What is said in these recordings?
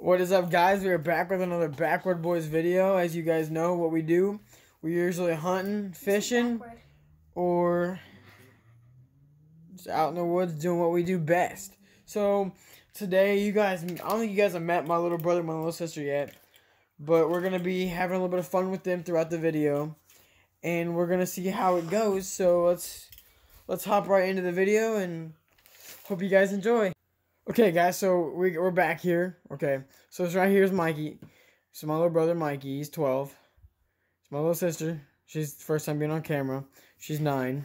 What is up, guys? We are back with another Backward Boys video. As you guys know, what we do, we're usually hunting, fishing, or just out in the woods doing what we do best. So today, you guys, I don't think you guys have met my little brother, my little sister yet, but we're gonna be having a little bit of fun with them throughout the video, and we're gonna see how it goes. So let's let's hop right into the video and hope you guys enjoy. Okay, guys, so we, we're back here. Okay, so it's right here is Mikey. So my little brother Mikey, he's 12. It's my little sister. She's the first time being on camera. She's 9.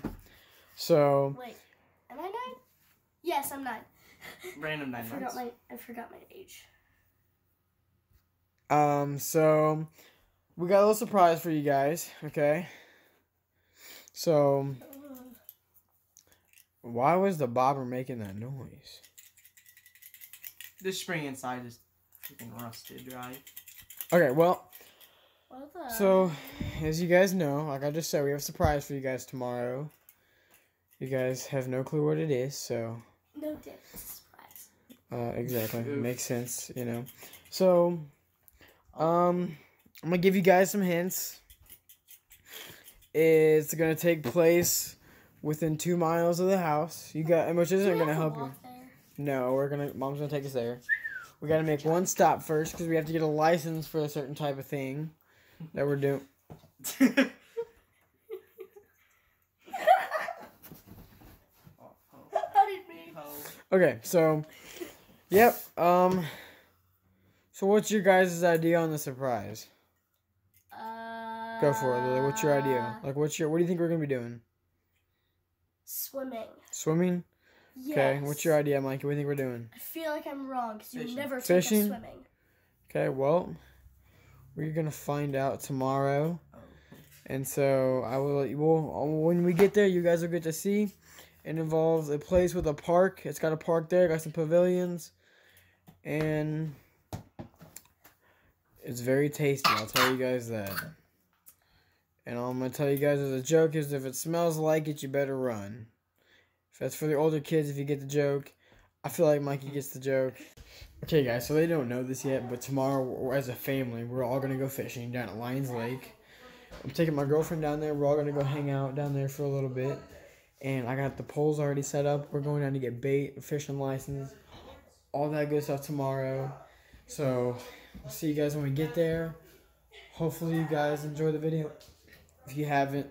So, Wait, am I nine? Yes, I'm nine. Random I nine forgot months. my I forgot my age. um, so we got a little surprise for you guys, okay? So, why was the bobber making that noise? The spring inside is freaking rusted, right? Okay, well, So, as you guys know, like I just said, we have a surprise for you guys tomorrow. You guys have no clue what it is, so no dip. Surprise. uh, exactly Oof. makes sense, you know. So, um, I'm gonna give you guys some hints. It's gonna take place within two miles of the house. You got, which isn't gonna have to help you. No, we're gonna. Mom's gonna take us there. We gotta make one stop first because we have to get a license for a certain type of thing that we're doing. How did me? Okay, so, yep. Um, so what's your guys' idea on the surprise? Uh, Go for it, Lily. What's your idea? Like, what's your? What do you think we're gonna be doing? Swimming. Swimming. Yes. Okay. What's your idea, Mike? What do you think we're doing? I feel like I'm wrong because you Fishing. never Fishing? swimming. Okay. Well, we're gonna find out tomorrow, oh. and so I will. Well, uh, when we get there, you guys will get to see. It involves a place with a park. It's got a park there. Got some pavilions, and it's very tasty. I'll tell you guys that. And all I'm gonna tell you guys as a joke is if it smells like it, you better run. If that's for the older kids, if you get the joke, I feel like Mikey gets the joke. Okay, guys, so they don't know this yet, but tomorrow, as a family, we're all gonna go fishing down at Lions Lake. I'm taking my girlfriend down there. We're all gonna go hang out down there for a little bit. And I got the poles already set up. We're going down to get bait, fishing license, all that good stuff tomorrow. So, we'll see you guys when we get there. Hopefully, you guys enjoy the video. If you haven't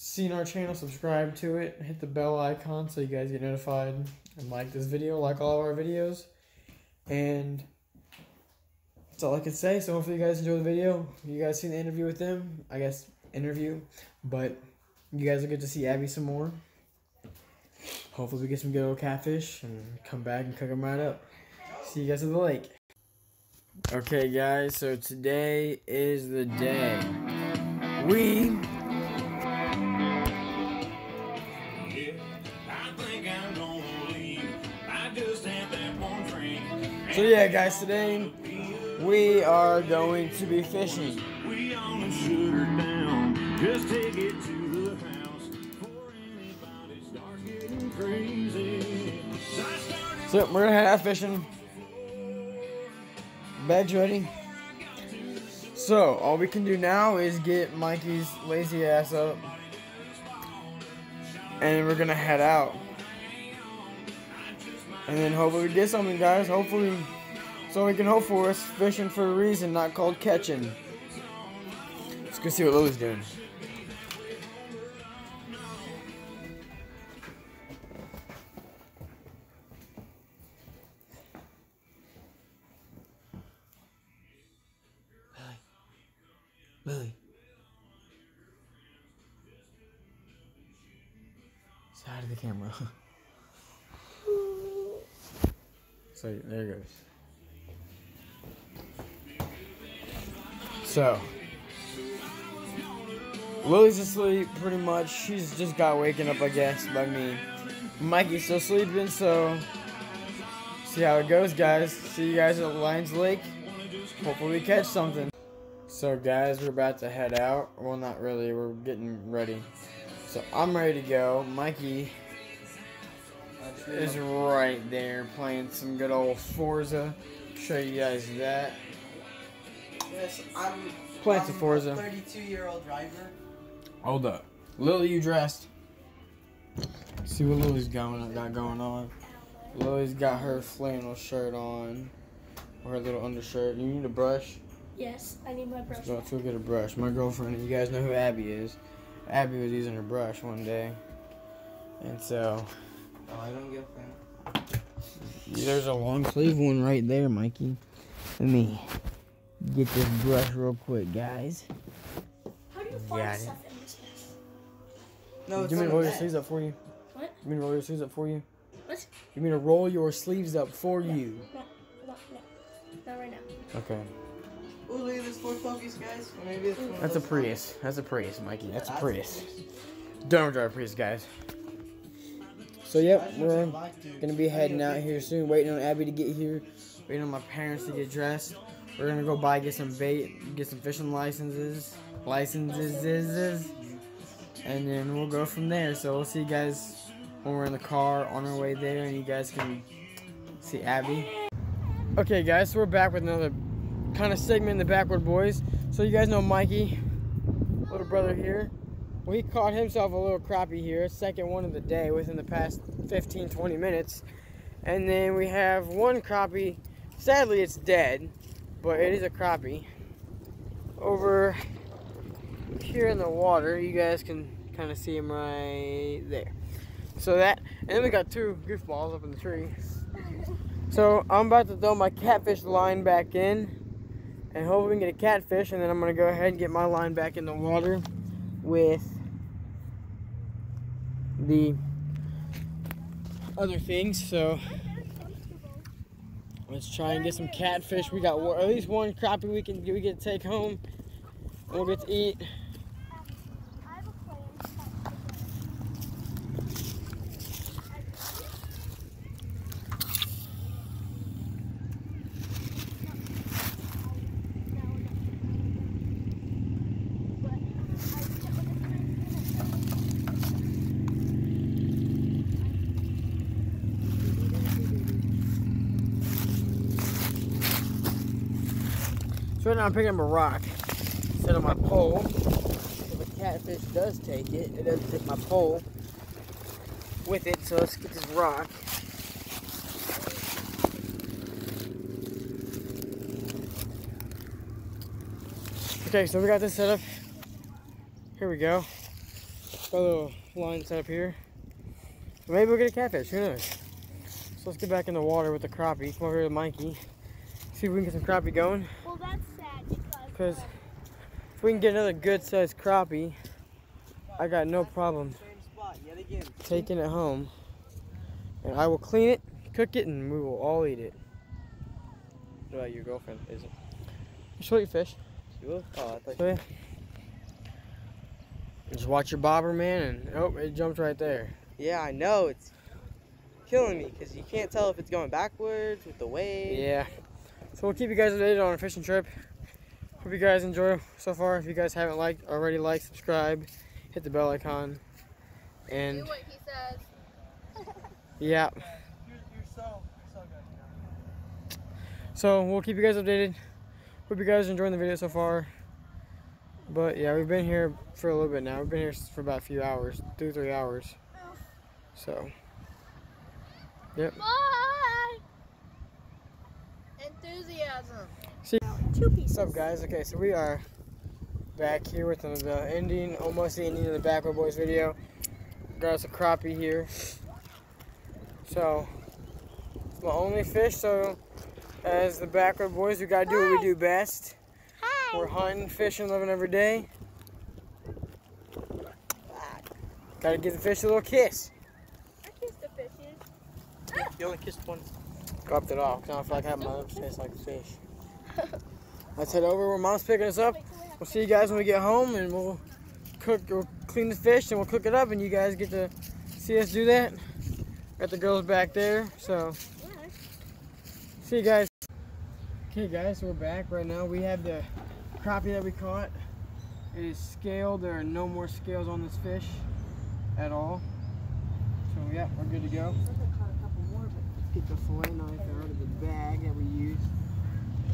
seen our channel, subscribe to it. Hit the bell icon so you guys get notified. And like this video, like all of our videos. And that's all I can say. So hopefully you guys enjoy the video. You guys seen the interview with them? I guess interview. But you guys will get to see Abby some more. Hopefully we get some good old catfish and come back and cook them right up. See you guys at the lake. Okay guys, so today is the day. We So yeah, guys, today we are going to be fishing. We only shoot her down. Just take it to the house. Before anybody crazy. So we're gonna head out fishing. Bags ready. So all we can do now is get Mikey's lazy ass up, and we're gonna head out. And then hopefully we get something, guys. Hopefully, so we can hope for us fishing for a reason, not called catching. Let's go see what Lily's doing. Lily. Side of the camera. so there goes. So Lily's asleep pretty much. She's just got waken up I guess by me. Mikey's still sleeping, so see how it goes guys. See you guys at Lions Lake. Hopefully we catch something. So guys, we're about to head out. Well, not really. We're getting ready. So I'm ready to go. Mikey is right there playing some good old Forza. Show you guys that. Yes, I'm. Playing some Forza. 32 year old driver. Hold up. Lily, you dressed? See what Lily's going got going on. Lily's got her flannel shirt on. Or her little undershirt. You need a brush? Yes, I need my brush. Let's go, let's go get a brush. My girlfriend, you guys know who Abby is. Abby was using her brush one day. And so, Oh, I don't get that. there's a long sleeve one right there, Mikey. Let me get this brush real quick, guys. How do you Got find it. stuff in this mess? No, it's you mean to roll your sleeves up for you? What? You mean roll your sleeves up for you? What? You mean to roll your sleeves up for you? No, no, no. Not right now. Okay. Oh, look at this Ford Focus, guys. Maybe it's one of That's a those- Prius. That's a Prius, Mikey. That's a Prius. Don't drive a Prius, guys. So yep, we're gonna be heading out here soon. Waiting on Abby to get here. Waiting on my parents to get dressed. We're gonna go buy, get some bait, get some fishing licenses, licenses, and then we'll go from there. So we'll see you guys when we're in the car on our way there, and you guys can see Abby. Okay, guys, so we're back with another kind of segment in the Backward Boys. So you guys know Mikey, little brother here. Well, he caught himself a little crappie here, second one of the day within the past 15, 20 minutes. And then we have one crappie. Sadly, it's dead, but it is a crappie. Over here in the water, you guys can kind of see him right there. So that, and then we got two goofballs up in the tree. So I'm about to throw my catfish line back in, and hopefully we can get a catfish, and then I'm gonna go ahead and get my line back in the water with the other things. So let's try and get some catfish. We got at least one crappie we can we get to take home. We'll get to eat. So now I'm picking up a rock instead of my pole. If a catfish does take it, it doesn't take my pole with it. So let's get this rock. Okay, so we got this set up. Here we go. Got a little line set up here. Maybe we'll get a catfish. Who knows? So let's get back in the water with the crappie. Come over here to Mikey. See if we can get some crappie going. Well, that's sad because. If we can get another good sized crappie, I got no problem Same spot yet again. taking it home. And I will clean it, cook it, and we will all eat it. What about your girlfriend? Is it? She'll eat fish. You will? Oh, I thought So yeah. Just watch your bobber, man, and oh, it jumped right there. Yeah, I know. It's killing me because you can't tell if it's going backwards with the wave. Yeah. So we'll keep you guys updated on our fishing trip. Hope you guys enjoy so far. If you guys haven't liked already, like, subscribe, hit the bell icon, and what he says. yeah. You're, you're so, so good. So we'll keep you guys updated. Hope you guys are enjoying the video so far. But yeah, we've been here for a little bit now. We've been here for about a few hours, two, three hours. So yep. Bye. Enthusiasm. Two pieces. What's up, guys? Okay, so we are back here with the- the ending, almost the ending of the Backward Boys video. Got us a crappie here. So, it's my only fish, so as the Backward Boys, we gotta do what we do best. Hi. We're hunting, fishing, living every day. Gotta give the fish a little kiss. I kissed the fishes. You only kissed once. Dropped it off, 'cause I don't feel like having my lips taste like fish. Let's head over where mom's picking us up. We'll see you guys when we get home and we'll cook we'll clean the fish and we'll cook it up and you guys get to see us do that. Got the girls back there, so see you guys. Okay guys, we're back right now. We have the crappie that we caught. It is scaled. There are no more scales on this fish at all. So yeah, we're good to go. get the fillet knife out of the bag that we used.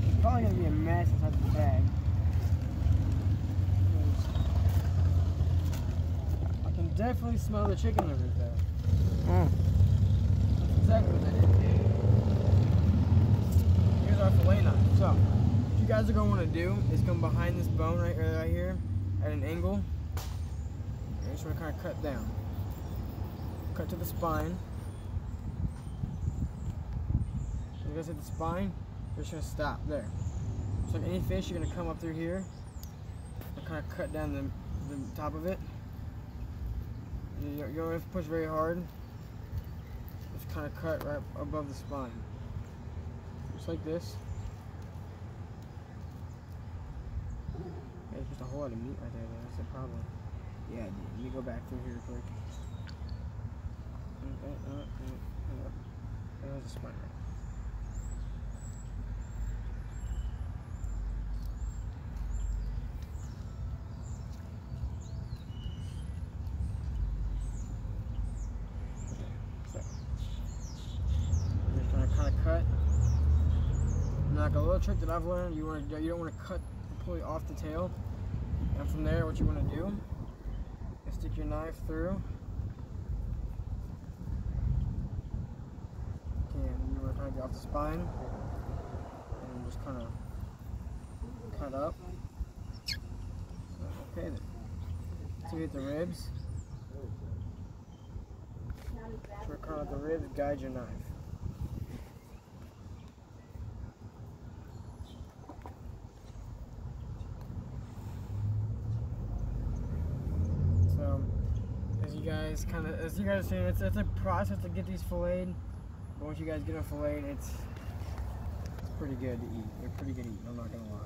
It's probably gonna be a mess inside the bag. I can definitely smell the chicken livers though. Mm. That's exactly what that is. Here's our fillet knife. So, what you guys are gonna want to do is come behind this bone right, right here at an angle. And just want to kind of cut down. Cut to the spine. So you guys hit the spine, you're just gonna stop there. So like any fish, you're gonna come up through here and kind of cut down the, the top of it. You, don't have to push very hard. Just kind of cut right above the spine. Just like this. There's just a whole lot of meat right there, though. That's the problem. Yeah. Let me go back through here quick. Okay, uh, uh, uh. The spine right So, I'm just gonna kind of cut. Now, like a little trick that I've learned, you want to you don't want to cut completely off the tail. And from there, what you want to do is stick your knife through. And you want to kind of get off the spine and just kind of cut up. Okay then. So you hit the ribs. Try to cut out the ribs, guide your knife. So, as you guys kind of, as you guys saying, it's, it's a process to get these filleted. But once you guys get them filleted, it's it's pretty good to eat. They're pretty good to eat. I'm not gonna lie.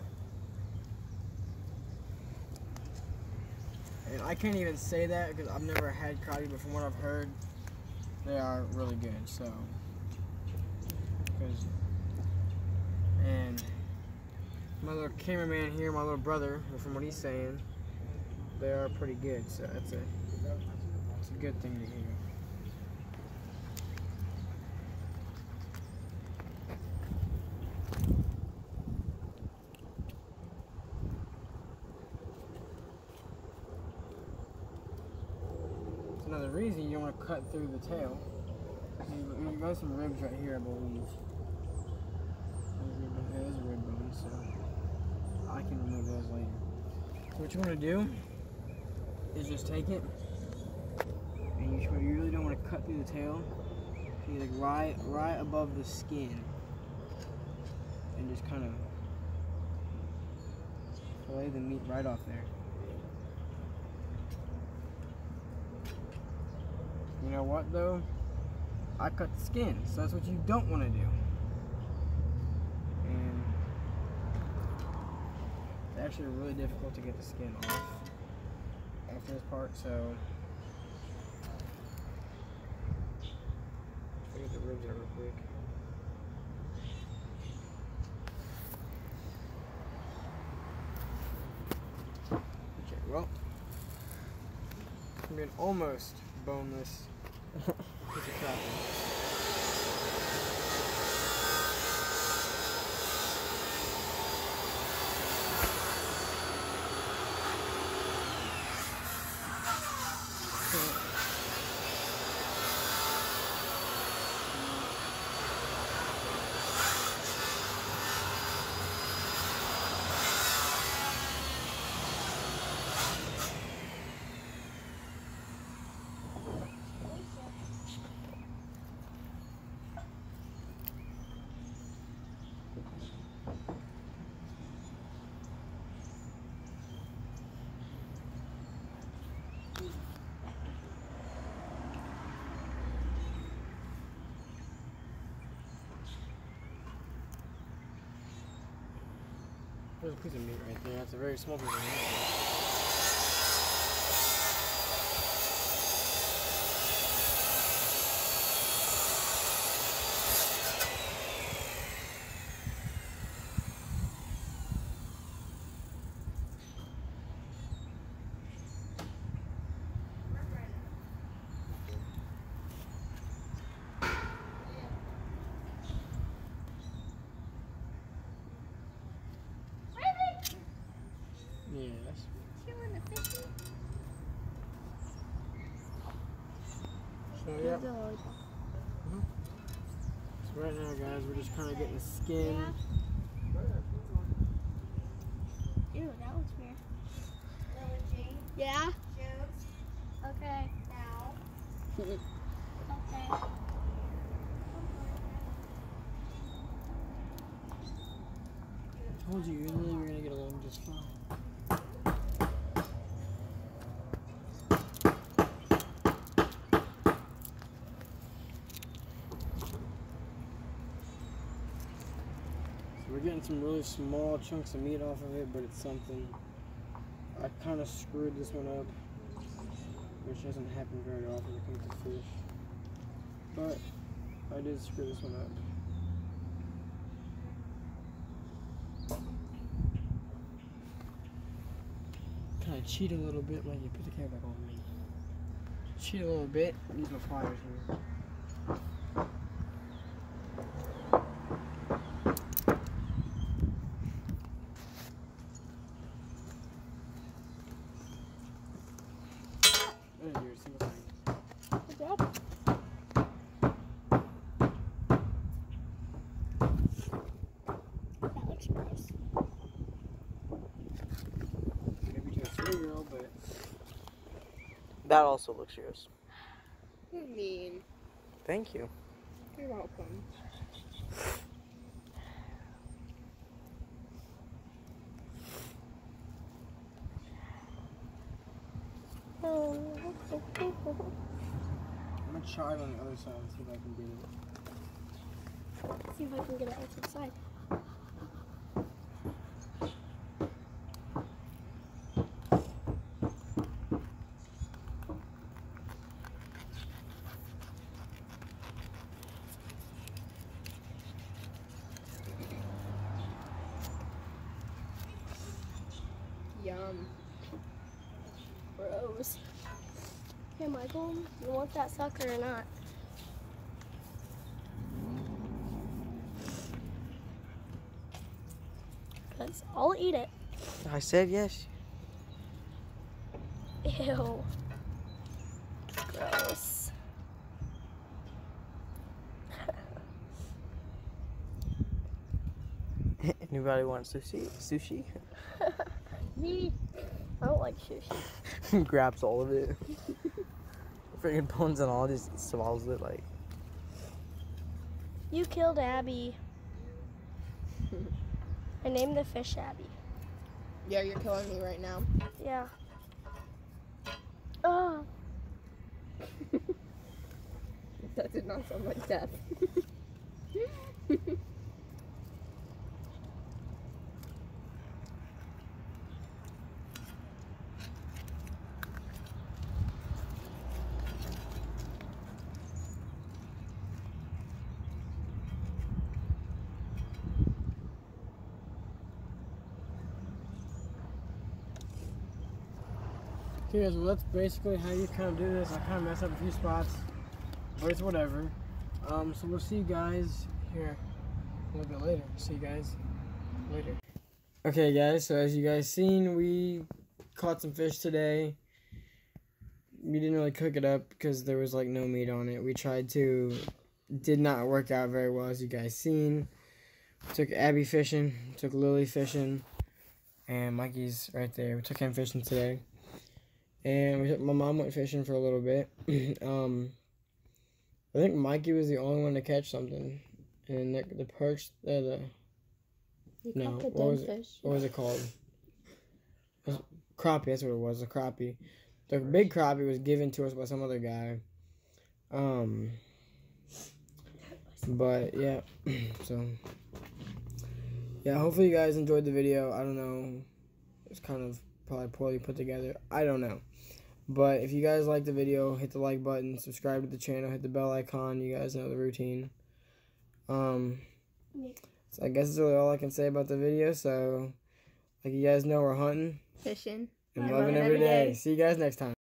And I can't even say that because I've never had crappie, but from what I've heard, they are really good. So, because and my little cameraman here, my little brother, from what he's saying, they are pretty good. So that's a good thing to hear. It's another reason you want to cut through the tail. You, you got some ribs right here, I believe. There's a rib bone, so I can remove those later. So what you want to do is just take it, and you, you really don't want to cut through the tail. You like right, right above the skin, and just kind of fillet the meat right off there. You know what though? I cut the skin, so that's what you don't want to do. And it's actually really difficult to get the skin off after this part, so Let's get the ribs out real quick. Okay, well, it's gonna be an almost boneless piece of crappie. There's a piece of meat right there. That's a very small piece of meat. So yeah. So right now, guys, we're just kind of getting the skin. Ew, that looks weird. Yeah? Okay. Now. okay. I told you, you and Lily were gonna get along just fine. We're getting some really small chunks of meat off of it, but it's something. I kind of screwed this one up, which doesn't happen very often when it comes to fish. But I did screw this one up. kind of cheat a little bit when you put the camera back on me. Cheat a little bit. Use my pliers here. There's your single thing. Good job. That looks gross. Maybe to a three year old, but That also looks yours. You mean? Thank you. You're welcome. I'm gonna try it on the other side and see if I can get it. See if I can get it out to the side. Yum. Gross. You want that sucker or not? Because I'll eat it. I said yes. Ew. Gross. Anybody want sushi? Sushi? Me? I don't like sushi. Grabs all of it. Freaking bones and all, just swallows it like. You killed Abby. I named the fish Abby. Yeah, you're killing me right now. Yeah. Oh. That did not sound like death. Well, that's basically how you kind of do this. I kind of messed up a few spots, but it's whatever. Um, so we'll see you guys here a little bit later. See you guys later. Okay, guys, so as you guys seen, we caught some fish today. We didn't really cook it up because there was like no meat on it. We tried to, did not work out very well, as you guys seen. Took Abby fishing, took Lily fishing, and Mikey's right there. We took him fishing today and we my mom went fishing for a little bit. um, I think Mikey was the only one to catch something, and the, the perch, uh, the You No, the what was fish. what was it called? It was crappie. That's what it was. A crappie. The big crappie was given to us by some other guy. Um, but yeah, so yeah. Hopefully you guys enjoyed the video. I don't know. It's kind of probably poorly put together. I don't know. But if you guys like the video, hit the like button, subscribe to the channel, hit the bell icon. You guys know the routine. Um, so I guess that's really all I can say about the video. So, like you guys know, we're hunting Fishing. and loving love it every every day. day. See you guys next time.